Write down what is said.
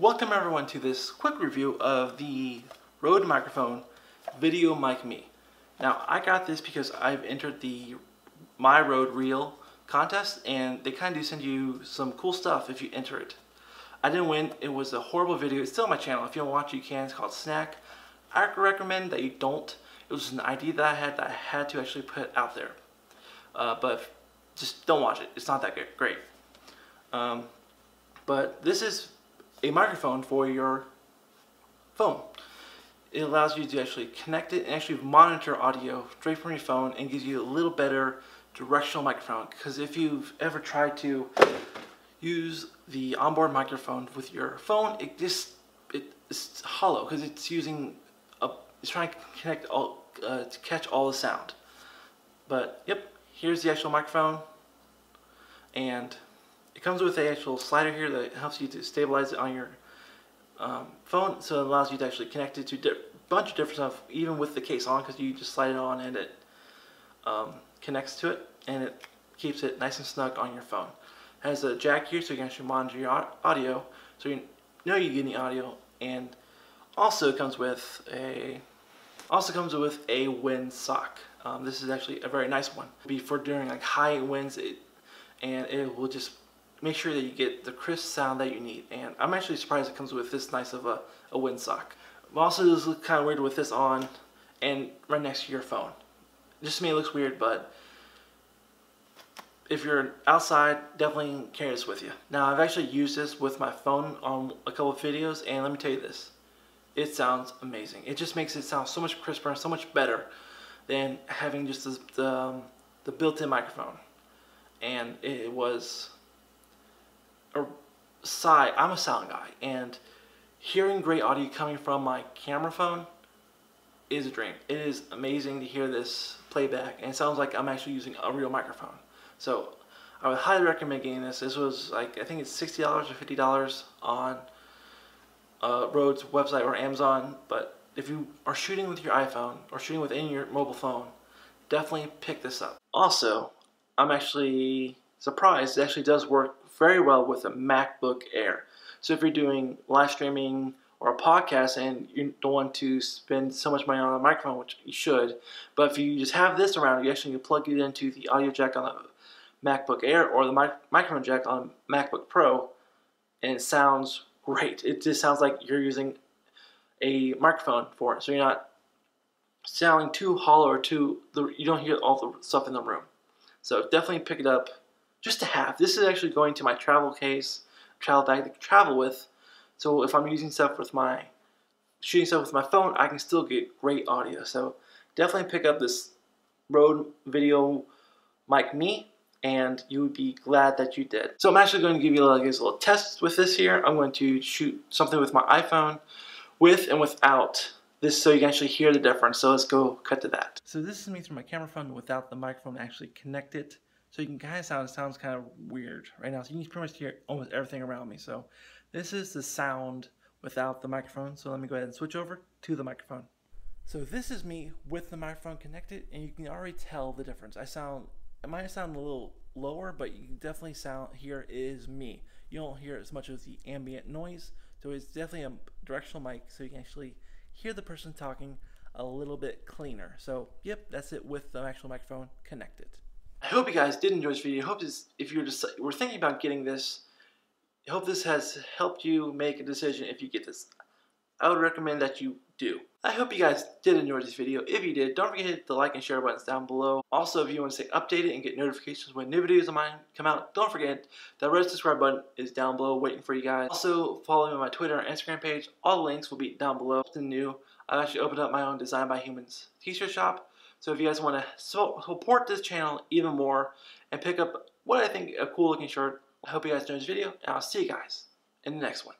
Welcome everyone to this quick review of the Rode microphone Video Mic Me. Now I got this because I've entered the My Rode Reel contest and they kind of do send you some cool stuff if you enter it. I didn't win, it was a horrible video, it's still on my channel, if you to watch it you can, it's called Snack. I recommend that you don't, it was an idea that I had that I had to actually put out there. Uh, but just don't watch it, it's not that good, great. Um, but this is a microphone for your phone. It allows you to actually connect it and actually monitor audio straight from your phone and gives you a little better directional microphone. Because if you've ever tried to use the onboard microphone with your phone, it just it, it's hollow because it's using a it's trying to connect all uh, to catch all the sound. But yep, here's the actual microphone, and it comes with a actual slider here that helps you to stabilize it on your um, phone, so it allows you to actually connect it to a bunch of different stuff, even with the case on, because you just slide it on and it um, connects to it, and it keeps it nice and snug on your phone. It has a jack here, so you can actually monitor your audio, so you know you're getting audio, and also comes with a also comes with a wind sock. Um, this is actually a very nice one. Be for during like high winds, it, and it will just make sure that you get the crisp sound that you need. And I'm actually surprised it comes with this nice of a, a windsock. Also, this looks kind of weird with this on and right next to your phone. Just to me, it looks weird, but if you're outside, definitely carry this with you. Now, I've actually used this with my phone on a couple of videos, and let me tell you this. It sounds amazing. It just makes it sound so much crisper and so much better than having just the, the, um, the built-in microphone. And it was a side, I'm a sound guy, and hearing great audio coming from my camera phone is a dream. It is amazing to hear this playback, and it sounds like I'm actually using a real microphone. So I would highly recommend getting this. This was like, I think it's $60 or $50 on uh, Rode's website or Amazon, but if you are shooting with your iPhone or shooting with any your mobile phone, definitely pick this up. Also, I'm actually surprised it actually does work very well with a MacBook Air. So if you're doing live streaming or a podcast and you don't want to spend so much money on a microphone, which you should, but if you just have this around, you actually can plug it into the audio jack on the MacBook Air or the mic microphone jack on MacBook Pro, and it sounds great. It just sounds like you're using a microphone for it, so you're not sounding too hollow or too you don't hear all the stuff in the room. So definitely pick it up just to have. This is actually going to my travel case, travel bag to travel with. So if I'm using stuff with my, shooting stuff with my phone, I can still get great audio. So definitely pick up this Rode Video Mic Me and you would be glad that you did. So I'm actually going to give you like a little test with this here. I'm going to shoot something with my iPhone with and without this so you can actually hear the difference. So let's go cut to that. So this is me through my camera phone without the microphone actually connected. So you can kind of sound, it sounds kind of weird right now. So you can pretty much hear almost everything around me. So this is the sound without the microphone. So let me go ahead and switch over to the microphone. So this is me with the microphone connected and you can already tell the difference. I sound, it might sound a little lower, but you definitely sound, here is me. You don't hear as much of the ambient noise. So it's definitely a directional mic so you can actually hear the person talking a little bit cleaner. So yep, that's it with the actual microphone connected. I hope you guys did enjoy this video. I hope this, if you're just were thinking about getting this, I hope this has helped you make a decision if you get this. I would recommend that you do. I hope you guys did enjoy this video. If you did, don't forget to hit the like and share buttons down below. Also, if you want to stay updated and get notifications when new videos of mine come out, don't forget that red subscribe button is down below waiting for you guys. Also, follow me on my Twitter and Instagram page. All the links will be down below. Something new, I've actually opened up my own Design by Humans t-shirt shop. So if you guys want to support this channel even more and pick up what I think a cool looking shirt, I hope you guys enjoyed this video, and I'll see you guys in the next one.